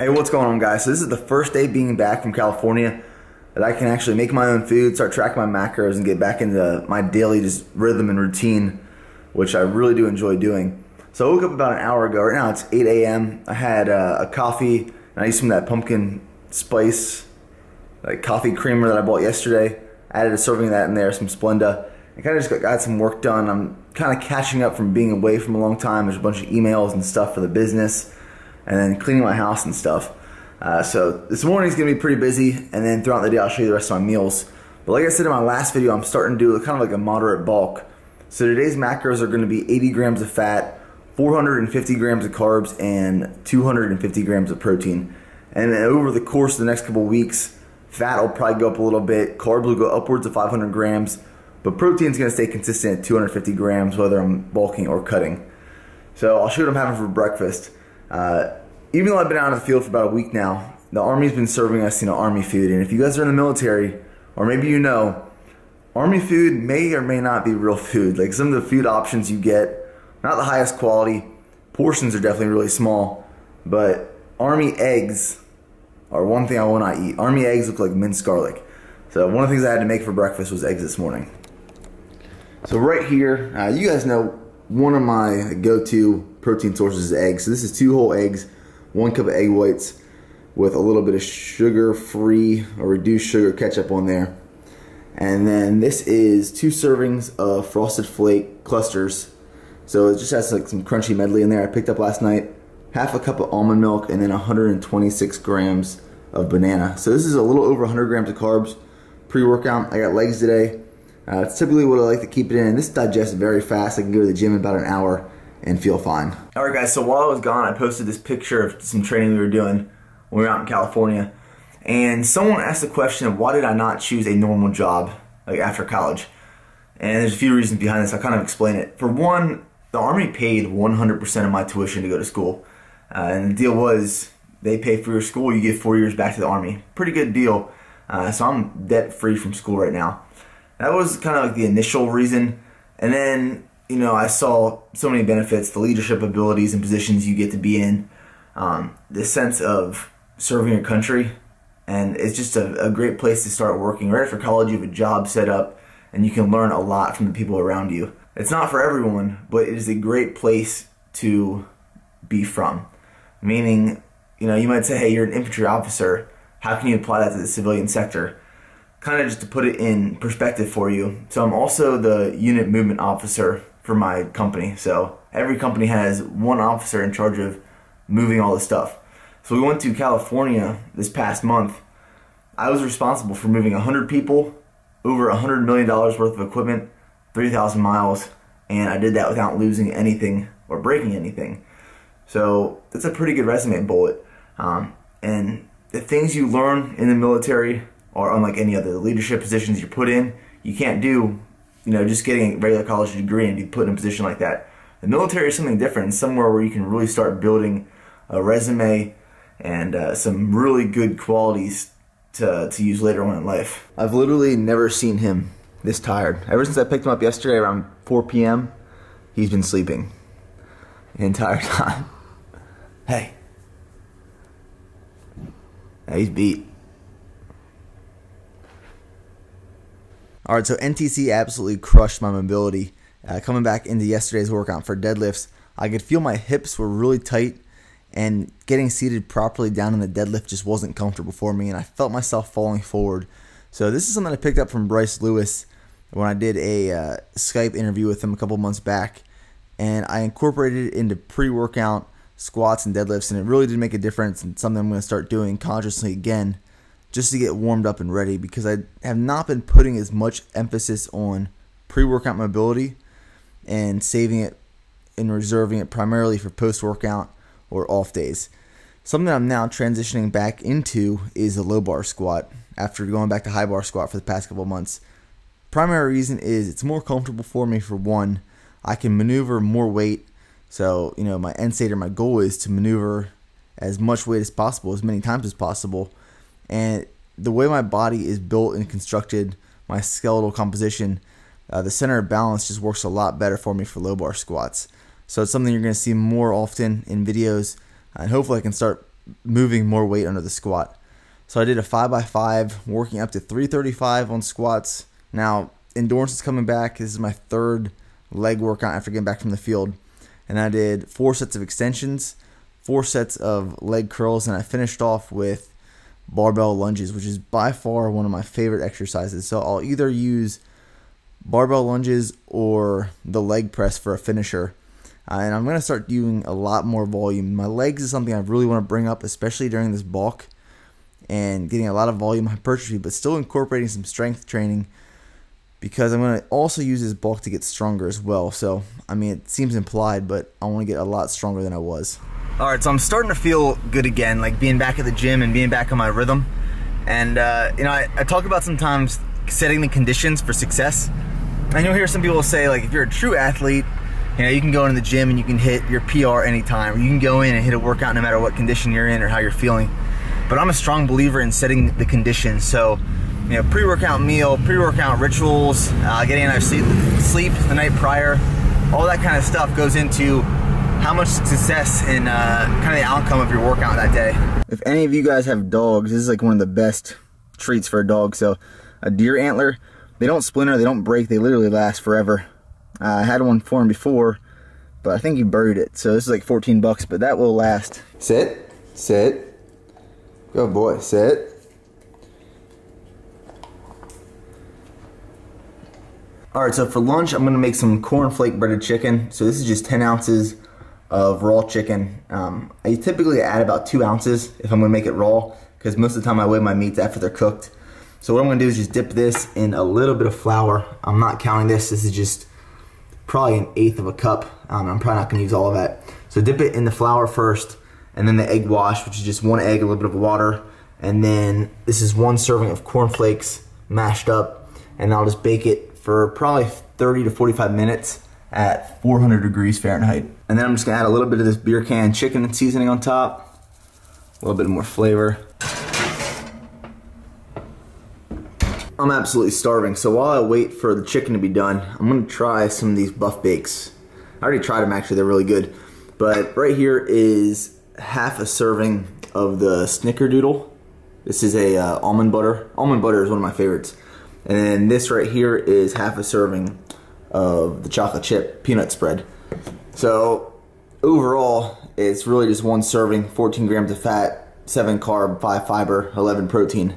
Hey, what's going on, guys? So this is the first day being back from California that I can actually make my own food, start tracking my macros, and get back into my daily just rhythm and routine, which I really do enjoy doing. So I woke up about an hour ago. Right now it's 8 a.m. I had uh, a coffee, and I used some of that pumpkin spice like coffee creamer that I bought yesterday. Added a serving of that in there, some Splenda. I kind of just got, got some work done. I'm kind of catching up from being away from a long time. There's a bunch of emails and stuff for the business and then cleaning my house and stuff. Uh, so this morning's gonna be pretty busy, and then throughout the day I'll show you the rest of my meals. But like I said in my last video, I'm starting to do kind of like a moderate bulk. So today's macros are gonna be 80 grams of fat, 450 grams of carbs, and 250 grams of protein. And over the course of the next couple weeks, fat will probably go up a little bit, carbs will go upwards of 500 grams, but protein's gonna stay consistent at 250 grams whether I'm bulking or cutting. So I'll show you what I'm having for breakfast. Uh, even though I've been out of the field for about a week now, the Army's been serving us, you know, Army food. And if you guys are in the military, or maybe you know, Army food may or may not be real food. Like some of the food options you get, not the highest quality. Portions are definitely really small, but Army eggs are one thing I will not eat. Army eggs look like minced garlic. So one of the things I had to make for breakfast was eggs this morning. So right here, uh, you guys know one of my go-to protein sources is eggs. So this is two whole eggs, one cup of egg whites with a little bit of sugar-free or reduced sugar ketchup on there. And then this is two servings of Frosted Flake clusters. So it just has like some crunchy medley in there I picked up last night. Half a cup of almond milk and then 126 grams of banana. So this is a little over 100 grams of carbs pre-workout. I got legs today. Uh, it's typically what I like to keep it in. This digests very fast. I can go to the gym in about an hour and feel fine. All right, guys. So while I was gone, I posted this picture of some training we were doing when we were out in California, and someone asked the question of why did I not choose a normal job like after college? And there's a few reasons behind this. I'll kind of explain it. For one, the Army paid 100% of my tuition to go to school. Uh, and the deal was they pay for your school, you get four years back to the Army. Pretty good deal. Uh, so I'm debt free from school right now. That was kind of like the initial reason. And then, you know, I saw so many benefits, the leadership abilities and positions you get to be in, um, the sense of serving your country. And it's just a, a great place to start working. Right after college, you have a job set up and you can learn a lot from the people around you. It's not for everyone, but it is a great place to be from. Meaning, you know, you might say, hey, you're an infantry officer. How can you apply that to the civilian sector? kind of just to put it in perspective for you. So I'm also the unit movement officer for my company. So every company has one officer in charge of moving all the stuff. So we went to California this past month. I was responsible for moving 100 people, over $100 million worth of equipment, 3,000 miles, and I did that without losing anything or breaking anything. So that's a pretty good resume bullet. Um, and the things you learn in the military are unlike any other leadership positions you're put in, you can't do, you know, just getting a regular college degree and be put in a position like that. The military is something different, somewhere where you can really start building a resume and uh, some really good qualities to, to use later on in life. I've literally never seen him this tired. Ever since I picked him up yesterday around 4 p.m., he's been sleeping the entire time. hey. Yeah, he's beat. All right, so NTC absolutely crushed my mobility. Uh, coming back into yesterday's workout for deadlifts, I could feel my hips were really tight, and getting seated properly down in the deadlift just wasn't comfortable for me, and I felt myself falling forward. So this is something I picked up from Bryce Lewis when I did a uh, Skype interview with him a couple months back, and I incorporated it into pre-workout squats and deadlifts, and it really did make a difference, and something I'm going to start doing consciously again just to get warmed up and ready because I have not been putting as much emphasis on pre workout mobility and saving it and reserving it primarily for post workout or off days. Something I'm now transitioning back into is a low bar squat after going back to high bar squat for the past couple months. Primary reason is it's more comfortable for me for one. I can maneuver more weight. So, you know, my end state or my goal is to maneuver as much weight as possible, as many times as possible and the way my body is built and constructed, my skeletal composition, uh, the center of balance just works a lot better for me for low bar squats. So it's something you're going to see more often in videos, and hopefully I can start moving more weight under the squat. So I did a 5x5, working up to 335 on squats. Now, endurance is coming back. This is my third leg workout after getting back from the field. And I did four sets of extensions, four sets of leg curls, and I finished off with barbell lunges, which is by far one of my favorite exercises. So I'll either use barbell lunges or the leg press for a finisher. Uh, and I'm going to start doing a lot more volume. My legs is something I really want to bring up, especially during this bulk and getting a lot of volume hypertrophy, but still incorporating some strength training because I'm going to also use this bulk to get stronger as well. So, I mean, it seems implied, but I want to get a lot stronger than I was. All right, so I'm starting to feel good again, like being back at the gym and being back on my rhythm. And, uh, you know, I, I talk about sometimes setting the conditions for success. And you'll hear some people say, like, if you're a true athlete, you know, you can go into the gym and you can hit your PR anytime. You can go in and hit a workout no matter what condition you're in or how you're feeling. But I'm a strong believer in setting the conditions. So, you know, pre-workout meal, pre-workout rituals, uh, getting enough sleep, sleep the night prior, all that kind of stuff goes into how much success and uh, kind of the outcome of your workout that day. If any of you guys have dogs, this is like one of the best treats for a dog. So, a deer antler, they don't splinter, they don't break, they literally last forever. Uh, I had one for him before, but I think he buried it. So this is like 14 bucks, but that will last. Sit, sit, Good boy. Sit. All right, so for lunch, I'm gonna make some cornflake breaded chicken. So this is just 10 ounces of raw chicken. Um, I typically add about two ounces if I'm gonna make it raw, because most of the time I weigh my meats after they're cooked. So what I'm gonna do is just dip this in a little bit of flour. I'm not counting this, this is just probably an eighth of a cup. Um, I'm probably not gonna use all of that. So dip it in the flour first, and then the egg wash, which is just one egg, a little bit of water, and then this is one serving of cornflakes mashed up, and I'll just bake it for probably 30 to 45 minutes at 400 degrees Fahrenheit. And then I'm just gonna add a little bit of this beer can chicken seasoning on top, a little bit more flavor. I'm absolutely starving, so while I wait for the chicken to be done, I'm gonna try some of these buff bakes. I already tried them actually, they're really good. But right here is half a serving of the Snickerdoodle. This is a uh, almond butter. Almond butter is one of my favorites. And then this right here is half a serving of the chocolate chip peanut spread. So overall, it's really just one serving, 14 grams of fat, 7 carb, 5 fiber, 11 protein.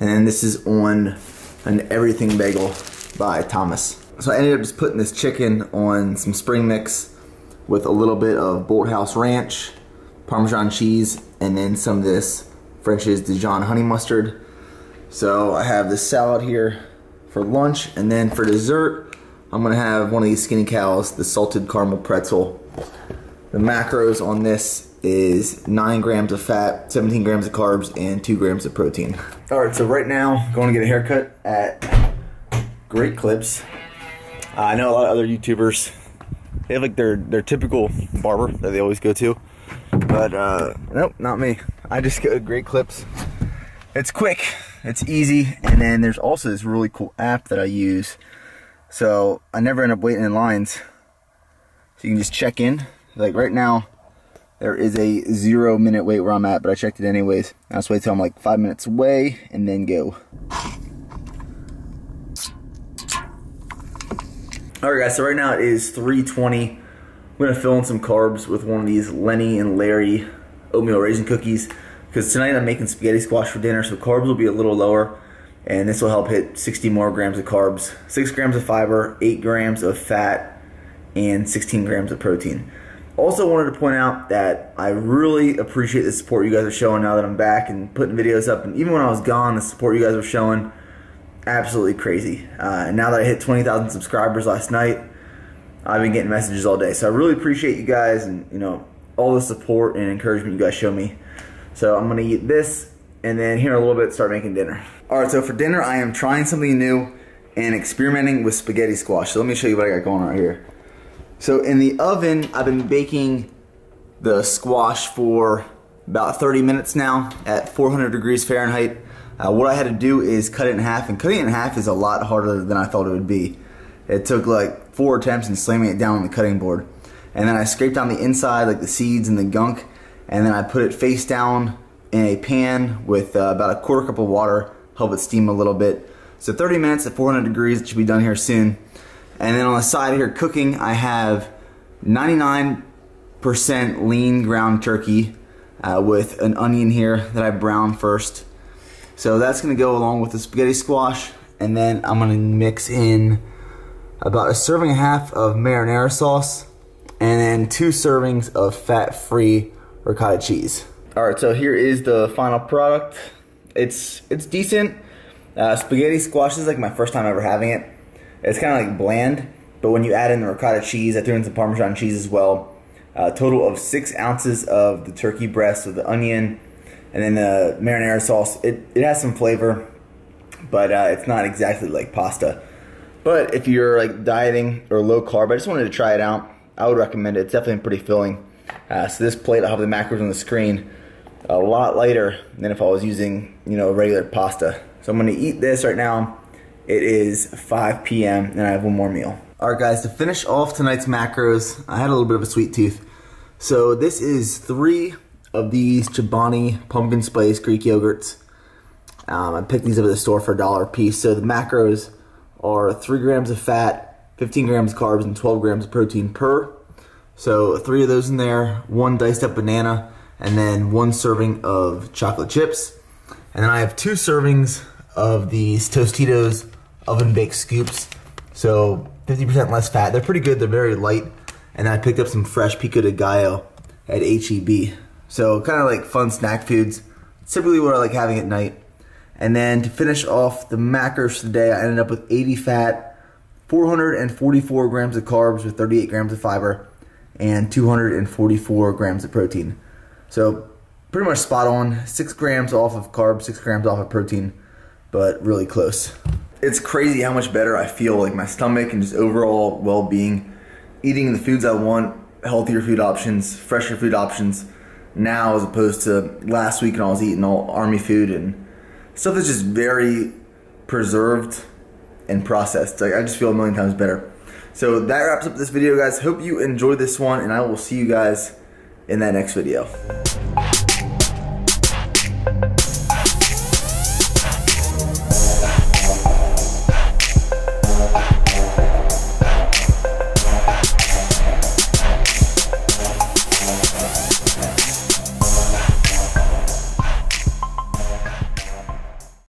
And this is on an everything bagel by Thomas. So I ended up just putting this chicken on some spring mix with a little bit of Bolthouse Ranch, Parmesan cheese, and then some of this French's Dijon honey mustard. So I have this salad here for lunch, and then for dessert, I'm gonna have one of these Skinny Cows, the salted caramel pretzel. The macros on this is 9 grams of fat, 17 grams of carbs, and 2 grams of protein. All right, so right now, going to get a haircut at Great Clips. Uh, I know a lot of other YouTubers, they have like their, their typical barber that they always go to. But uh, nope, not me. I just go to Great Clips. It's quick, it's easy, and then there's also this really cool app that I use. So I never end up waiting in lines. So you can just check in. Like right now, there is a zero minute wait where I'm at, but I checked it anyways. I just wait till I'm like five minutes away and then go. Alright guys, so right now it is 320 I'm gonna fill in some carbs with one of these Lenny and Larry oatmeal raisin cookies because tonight I'm making spaghetti squash for dinner, so carbs will be a little lower, and this will help hit 60 more grams of carbs, 6 grams of fiber, 8 grams of fat, and 16 grams of protein. Also wanted to point out that I really appreciate the support you guys are showing now that I'm back and putting videos up, and even when I was gone, the support you guys were showing, absolutely crazy. Uh, now that I hit 20,000 subscribers last night, I've been getting messages all day. So I really appreciate you guys and, you know, all the support and encouragement you guys show me. So I'm gonna eat this and then here in a little bit start making dinner. All right, so for dinner I am trying something new and experimenting with spaghetti squash. So let me show you what I got going on right here. So in the oven, I've been baking the squash for about 30 minutes now at 400 degrees Fahrenheit. Uh, what I had to do is cut it in half, and cutting it in half is a lot harder than I thought it would be. It took like four attempts and slamming it down on the cutting board. And then I scraped on the inside, like the seeds and the gunk, and then I put it face down in a pan with uh, about a quarter cup of water, help it steam a little bit. So 30 minutes at 400 degrees, it should be done here soon. And then on the side here cooking, I have 99% lean ground turkey uh, with an onion here that I browned first. So that's gonna go along with the spaghetti squash. And then I'm gonna mix in about a serving and a half of marinara sauce and then two servings of fat-free ricotta cheese. All right, so here is the final product. It's it's decent. Uh, spaghetti squash is like my first time ever having it. It's kind of like bland, but when you add in the ricotta cheese, I threw in some Parmesan cheese as well. A uh, total of six ounces of the turkey breast with the onion, and then the marinara sauce. It it has some flavor, but uh, it's not exactly like pasta. But if you're like dieting or low carb, I just wanted to try it out. I would recommend it. It's definitely pretty filling. Uh, so this plate, I'll have the macros on the screen a lot lighter than if I was using, you know, regular pasta. So I'm gonna eat this right now. It is 5 p.m. and I have one more meal. All right, guys, to finish off tonight's macros, I had a little bit of a sweet tooth. So this is three of these Chobani pumpkin spice Greek yogurts. Um, I picked these up at the store for a dollar a piece. So the macros are three grams of fat, 15 grams of carbs, and 12 grams of protein per. So three of those in there, one diced up banana, and then one serving of chocolate chips. And then I have two servings of these Tostitos oven baked scoops. So 50% less fat. They're pretty good. They're very light. And I picked up some fresh pico de gallo at HEB. So kind of like fun snack foods. Typically what I like having at night. And then to finish off the macros today, I ended up with 80 fat, 444 grams of carbs with 38 grams of fiber, and 244 grams of protein. So pretty much spot on. Six grams off of carbs, six grams off of protein, but really close. It's crazy how much better I feel, like my stomach and just overall well-being. Eating the foods I want, healthier food options, fresher food options now as opposed to last week when I was eating all army food and stuff that's just very preserved and processed. Like I just feel a million times better. So that wraps up this video, guys. Hope you enjoyed this one, and I will see you guys in that next video.